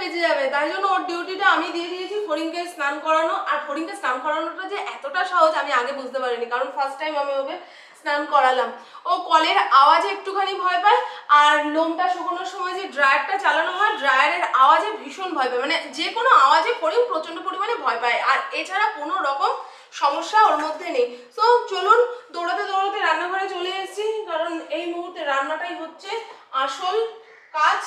বেঁচে যাবে। তাই জন্য ওর ডিউটিটা আমি দিয়ে দিয়েছি ফরিনকে স্নান করানো। আর ফরিনকে স্নান করানোটা যে এতটা সহজ আমি আগে বুঝতে পারিনি, কারণ ফার্স্ট টাইম আমি ওকে স্নান করালাম। ও কলের আওয়াজে একটুখানি ভয় পায়, আর লোমটা শুকোনোর সময় যে ড্রায়ারটা চালানো হয়, ড্রায়ারের আওয়াজে ভীষণ ভয় পায়। মানে যে কোনো আওয়াজে ফরিন প্রচণ্ড পরিমাণে ভয় পায়, আর এছাড়া কোনো রকম সমস্যা ওর মধ্যে নেই। তো চলুন দৌড়াতে দৌড়াতে রান্নাঘরে চলে এসেছি, কারণ এই মুহূর্তে রান্নাটাই হচ্ছে আসল কাজ।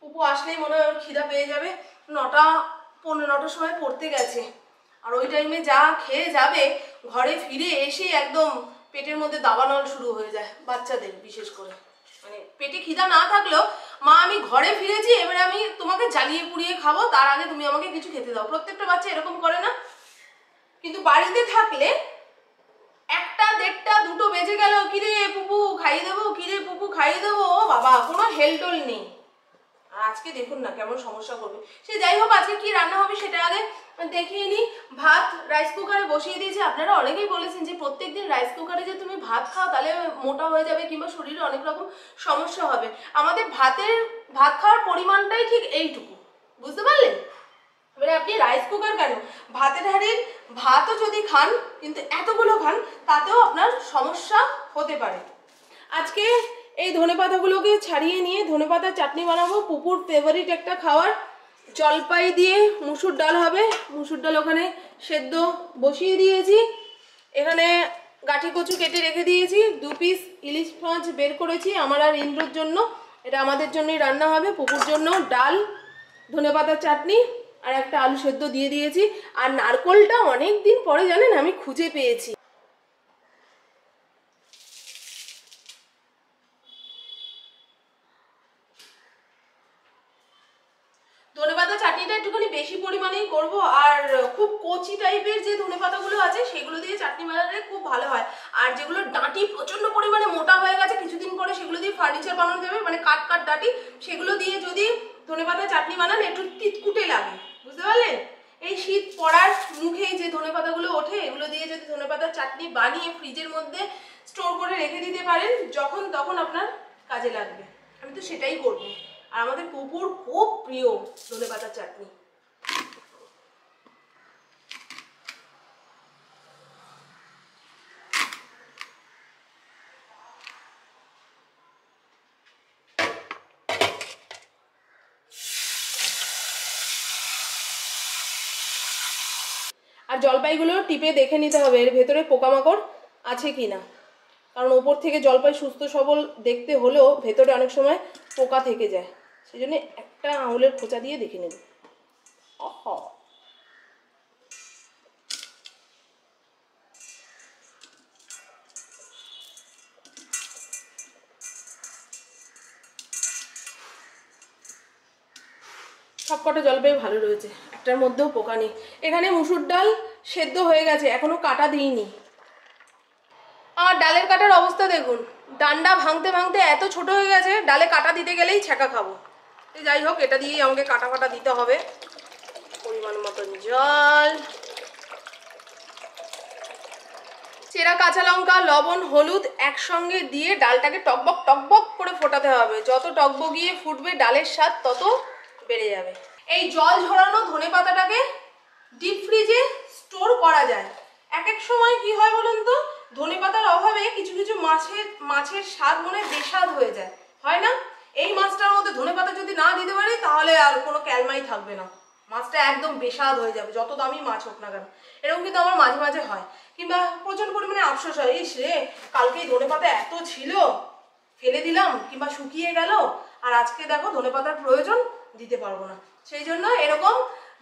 পুপু আসলেই মনে হয় খিদা পেয়ে যাবে। নটা পনেরো নটার সময় পড়তে গেছে। আর ওই টাইমে যা খেয়ে যাবে, ঘরে ফিরে এসে একদম পেটের মধ্যে দাবানল শুরু হয়ে যায় বাচ্চাদের বিশেষ করে। মানে পেটে খিদা না থাকলেও, মা, আমি ঘরে ফিরেছি, এবারে আমি তোমাকে জ্বালিয়ে পুড়িয়ে খাব, তার আগে তুমি আমাকে কিছু খেতে দাও। প্রত্যেকটা বাচ্চা এরকম করে না। কিন্তু বাড়িতে থাকলে একটা, দেড়টা, দুটো বেজে গেল, কিরে পুপু খাইয়ে দেবো? কিরে পুপু, খাইয়ে দেবো? ও বাবা, কোনো হেলটোল নেই। আজকে দেখুন না কেমন সমস্যা করবে। সে যাই হোক, আজকে কি রান্না হবে সেটা আগে দেখিয়ে নিই ভাত রাইস কুকারে বসিয়ে দিয়েছি। আপনারা অনেকেই বলেছেন যে প্রত্যেকদিন রাইস কুকারে যে তুমি ভাত খাও, তাহলে মোটা হয়ে যাবে কিংবা শরীরে অনেক রকম সমস্যা হবে। আমাদের ভাতের, ভাত খাওয়ার পরিমাণটাই ঠিক এইটুকু। বুঝতে পারলেন এবারে আপনি রাইস কুকার কেন? ভাতের হাড়ির ভাতও যদি খান, কিন্তু এতগুলো খান, তাতেও আপনার সমস্যা হতে পারে। আজকে এই ধনেপাতাগুলোকে ছাড়িয়ে নিয়ে ধনেপাতার চাটনি বানাবো। পুকুর ফেভারিট একটা খাবার। জলপাই দিয়ে মুসুর ডাল হবে। মুসুর ডাল ওখানে সেদ্ধ বসিয়ে দিয়েছি। এখানে গাঠি কচু কেটে রেখে দিয়েছি। দু পিস ইলিশ মাছ বের করেছি আমার আর ইন্দ্রর জন্য। এটা আমাদের জন্যই রান্না হবে, পুকুর জন্য। ডাল ধনেপাতার চাটনি আর একটা আলু সেদ্ধ দিয়ে দিয়েছি। আর নারকোলটা অনেক দিন পরে, জানেন, আমি খুঁজে পেয়েছি। পরিমাণেই করব। আর খুব কচি টাইপের যে ধনেপাতাগুলো আছে, সেগুলো দিয়ে চাটনি বানালে খুব ভালো হয়। আর যেগুলো ডাঁটি প্রচণ্ড পরিমাণে মোটা হয়ে গেছে, কিছুদিন পরে সেগুলো দিয়ে ফার্নিচার বানানো যাবে মানে কাট কাট ডাঁটি। সেগুলো দিয়ে যদি ধনেপাতা চাটনি বানান একটু তিতকুটে লাগে। বুঝতে পারলেন? এই শীত পড়ার মুখেই যে ধনেপাতাগুলো ওঠে, এগুলো দিয়ে যদি ধনেপাতার চাটনি বানিয়ে ফ্রিজের মধ্যে স্টোর করে রেখে দিতে পারেন, যখন তখন আপনার কাজে লাগবে। আমি তো সেটাই করব। আর আমাদের কুকুর খুব প্রিয় ধনেপাতার চাটনি। আর জলপাইগুলো টিপে দেখে নিতে হবে, এর ভেতরে পোকামাকড় আছে কি না কারণ ওপর থেকে জলপাই সুস্থ সবল দেখতে হলেও ভেতরে অনেক সময় পোকা থেকে যায়। সেই একটা আঙুলের খোঁচা দিয়ে দেখে নেব অহ। সবকটা জলপাই ভালো রয়েছে। একটার মধ্যেও পোকা নেই। এখানে মুসুর ডাল সেদ্ধ হয়ে গেছে, এখনও কাটা দিইনি। আর ডালের কাটার অবস্থা দেখুন। ডান্ডা ভাঙতে ভাঙতে এত ছোট হয়ে গেছে, ডালে কাটা দিতে গেলেই ছ্যাঁকা খাব। যাই হোক, এটা দিয়েই আমাকে কাটা কাটা দিতে হবে। পরিমাণ মতন জল। চেরা কাঁচা লঙ্কা, লবণ, হলুদ একসঙ্গে দিয়ে ডালটাকে টকবক টকবক করে ফোটাতে হবে। যত টকবগিয়ে ফুটবে ডালের স্বাদ, তত বেড়ে যাবে। এই জল ঝরানো ধনে পাতাটাকে ডিপ ফ্রিজে স্টোর করা যায়। এক এক সময় কি হয় বলুন তো? ধনে পাতার অভাবে কিছু কিছু মাছের মাছের স্বাদ মনে বেস্বাদ হয়ে যায়। হয় না? এই মাছটার মধ্যে ধনে পাতা যদি না দিতে পারি, তাহলে আর কোনো ক্যালমাই থাকবে না। মাছটা একদম বেস্বাদ হয়ে যাবে, যত দামি মাছ হোক না কেন। এরকম কিন্তু আমার মাঝে মাঝে হয়। কিংবা প্রচণ্ড পরিমাণে আফসোস হয়, ইস রে কালকেই ধনে পাতা এত ছিল। ফেলে দিলাম, কিংবা শুকিয়ে গেল। আর আজকে দেখো ধনে পাতার প্রয়োজন দিতে পারব না। সেই জন্য এরকম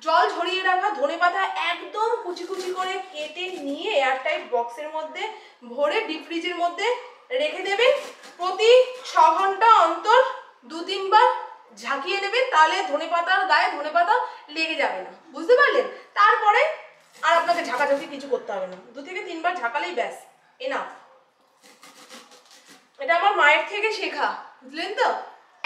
জল ঝরিয়ে রাখা ধনে পাতা একদম কুচি কুচি করে কেটে নিয়ে এয়ারটাইট বক্সের মধ্যে ভরে ডিপ ফ্রিজের মধ্যে রেখে দেবেন। প্রতি ছ ঘণ্টা অন্তর দু তিনবার ঝাঁকিয়ে নেবেন, তাহলে ধনে পাতার গায়ে ধনে পাতা লেগে যাবে না। বুঝতে পারলেন? তারপরে আর আপনাকে ঝাঁকাঝাঁকি কিছু করতে হবে না। দু থেকে তিনবার ঝাঁকালেই ব্যাস। এনাফ এটা আমার মায়ের থেকে শেখা। বুঝলেন তো?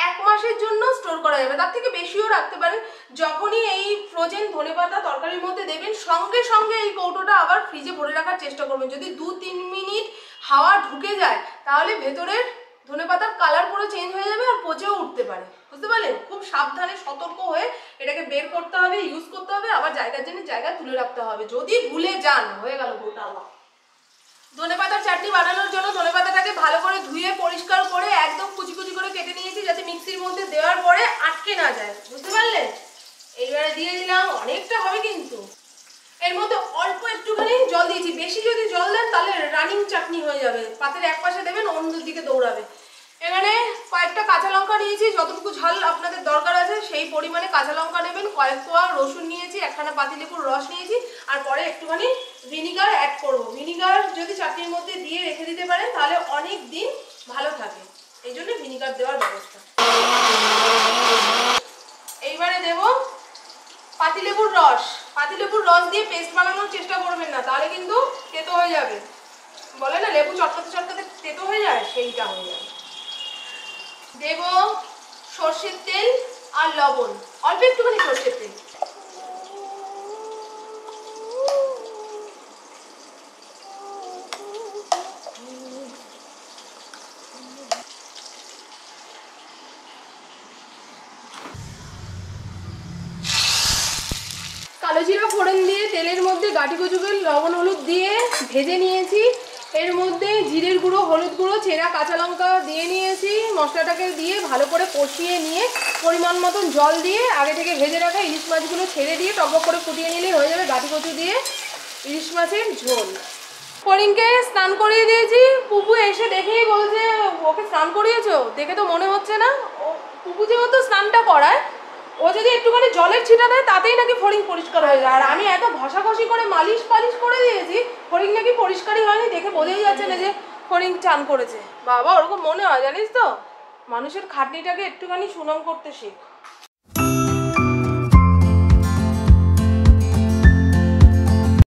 এক মাসের জন্য স্টোর করা যাবে। তার থেকে বেশিও রাখতে পারেন। যখনই এই ফ্রোজেন ধনেপাতা তরকারির মধ্যে দেবেন, সঙ্গে সঙ্গে এই কৌটোটা আবার ফ্রিজে ভরে রাখার চেষ্টা করবেন। যদি দু, তিন মিনিট হাওয়া ঢুকে যায়, তাহলে ভেতরের ধনে পাতার কালার পুরো চেঞ্জ হয়ে যাবে আর পচেও উঠতে পারে। বুঝতে পারলেন? খুব সাবধানে সতর্ক হয়ে এটাকে বের করতে হবে ইউজ করতে হবে, আবার জায়গার জন্য জায়গা তুলে রাখতে হবে। যদি ভুলে যান, হয়ে গেল গোটা ধনে পাতার চাটনি বানানোর জন্য ধনে পাতাটাকে ভালো করে ধুয়ে, পরিষ্কার করে একদম কুচি কুচি করে কেটে নিয়েছি যাতে মিক্সির মধ্যে দেওয়ার পরে আটকে না যায়। বুঝতে পারলেন এইবারে দিয়ে দিলাম, অনেকটা হবে কিন্তু। এর মধ্যে অল্প একটুখানি জল দিয়েছি। বেশি যদি জল দেন তাহলে রানিং চাটনি হয়ে যাবে। পাতের এক পাশে দেবেন অন্য দিকে দৌড়াবে। এখানে কয়েকটা কাঁচা লঙ্কা নিয়েছি। যতটুকু ঝাল আপনাদের দরকার সেই পরিমাণে কাঁচা লঙ্কা নেবেন, কয়েক কোয়া রসুন নিয়েছি, একখানা পাতিলেবুর রস নিয়েছি, আর পরে একটুখানি ভিনিগার অ্যাড করব। ভিনিগার যদি চাটনির মধ্যে দিয়ে রেখে দিতে পারেন, তাহলে অনেক দিন ভালো থাকে। এই জন্য ভিনিগার দেওয়ার ব্যবস্থা। এইবারে দেব পাতিলেবুর রস। পাতিলেবুর রস দিয়ে পেস্ট বানানোর চেষ্টা করবেন না, তাহলে কিন্তু তেতো হয়ে যাবে। বলে না, লেবু চটকাতে চটকাতে তেতো হয়ে যায়, সেইটা হয়ে যাবে দেব সর্ষের তেল আর লবণ। অল্প একটুখানি সর্ষের তেল। কালো জিরা ফোড়ন দিয়ে তেলের মধ্যে গাটি কচুকে লবণ হলুদ দিয়ে ভেজে নিয়েছি। এর মধ্যে জিরের গুঁড়ো, হলুদ গুঁড়ো, চেরা, কাঁচা লঙ্কা দিয়ে নিয়েছি। মশলাটাকে দিয়ে ভালো করে কষিয়ে নিয়ে পরিমাণ মতন জল দিয়ে আগে থেকে ভেজে রাখা ইলিশ মাছগুলো ছেড়ে দিয়ে টকবক করে ফুটিয়ে নিলে হয়ে যাবে গাটি কচু দিয়ে ইলিশ মাছের ঝোল। ফরিংকে স্নান করিয়ে দিয়েছি। পুপু এসে দেখেই বলছে, ওকে স্নান করিয়েছো? দেখে তো মনে হচ্ছে না। পুপু যেহেতু স্নানটা করায় ও যদি একটুখানি জলের ছিটা দেয়, তাতেই নাকি ফড়িং পরিষ্কার হয়ে যায়। আর আমি এত ঘষাঘষি করে, মালিশ পালিশ করে দিয়েছি, ফড়িং নাকি পরিষ্কারই হয়নি, দেখে বোঝাই যাচ্ছে না যে ফড়িং চান করেছে। বাবা, ওরকম মনে হয়, জানিস তো? মানুষের খাটনিটাকে একটুখানি সুনাম করতে শেখ।